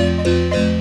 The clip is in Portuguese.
Música